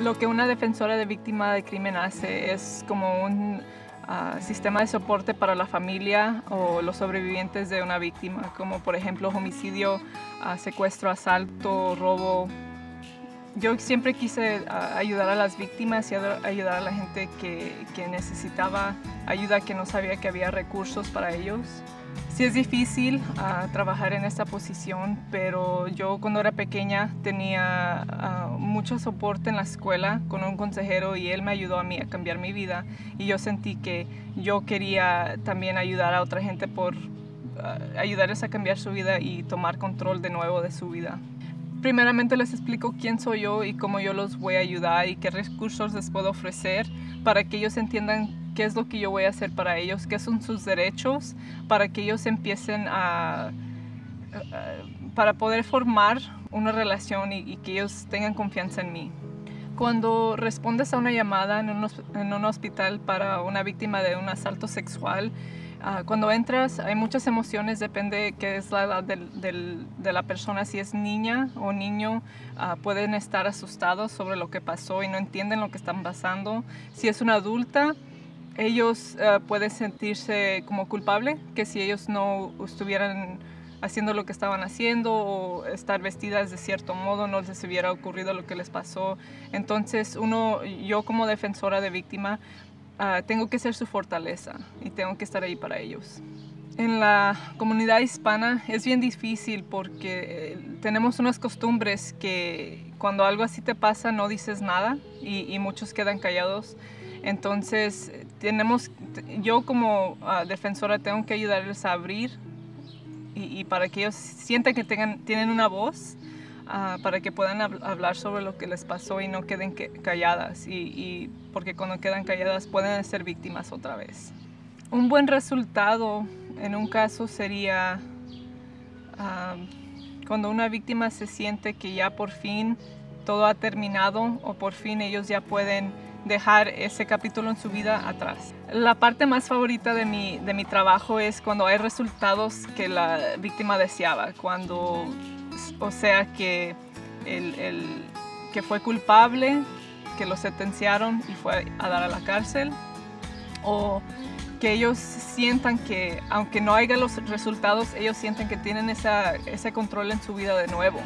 Lo que una defensora de víctima de crimen hace es como un ah, sistema de soporte para la familia o los sobrevivientes de una víctima, como por ejemplo homicidio, ah, secuestro, asalto, robo. Yo siempre quise ah, ayudar a las víctimas y ayudar a la gente que, que necesitaba ayuda, que no sabía que había recursos para ellos. Sí es difícil uh, trabajar en esta posición, pero yo cuando era pequeña tenía uh, mucho soporte en la escuela con un consejero y él me ayudó a mí a cambiar mi vida y yo sentí que yo quería también ayudar a otra gente por uh, ayudarles a cambiar su vida y tomar control de nuevo de su vida. Primeramente les explico quién soy yo y cómo yo los voy a ayudar y qué recursos les puedo ofrecer para que ellos entiendan qué es lo que yo voy a hacer para ellos, qué son sus derechos, para que ellos empiecen a, para poder formar una relación y, que ellos tengan confianza en mí. Cuando respondes a una llamada en un, hospital para una víctima de un asalto sexual, uh, cuando entras hay muchas emociones, depende de qué es la edad de la persona, si es niña o niño, uh, pueden estar asustados sobre lo que pasó y no entienden lo que están pasando. Si es una adulta, ellos uh, pueden sentirse como culpable, que si ellos no estuvieran haciendo lo que estaban haciendo o estar vestidas de cierto modo no les hubiera ocurrido lo que les pasó. Entonces uno, yo como defensora de víctima, uh, tengo que ser su fortaleza y tengo que estar ahí para ellos. En la comunidad hispana es bien difícil porque eh, tenemos unas costumbres que cuando algo así te pasa no dices nada y, muchos quedan callados. Entonces, tenemos, yo como uh, defensora tengo que ayudarles a abrir y, y, para que ellos sientan que tengan, tienen una voz, uh, para que puedan hab hablar sobre lo que les pasó y no queden que calladas, y, y, porque cuando quedan calladas pueden ser víctimas otra vez. Un buen resultado en un caso sería uh, cuando una víctima se siente que ya por fin todo ha terminado o por fin ellos ya pueden dejar ese capítulo en su vida atrás. La parte más favorita de mi, de mi trabajo es cuando hay resultados que la víctima deseaba, cuando, o sea, que, el, que fue culpable, que lo sentenciaron y fue a dar a la cárcel, o que ellos sientan que, aunque no haya los resultados, ellos sienten que tienen esa, ese control en su vida de nuevo.